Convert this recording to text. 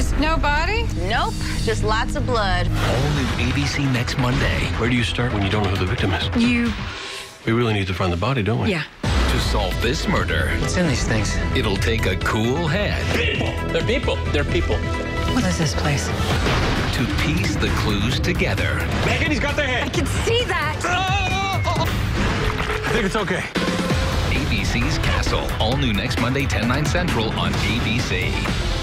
There's no body? Nope, just lots of blood. All new ABC next Monday. Where do you start when you don't know who the victim is? You. We really need to find the body, don't we? Yeah. To solve this murder, What's in these things? it'll take a cool head People. They're people. They're people. What is this place? to piece the clues together. Megan, he's got their I can see that. Oh! I think it's okay. ABC's Castle. All new next Monday, 10, 9 central on ABC.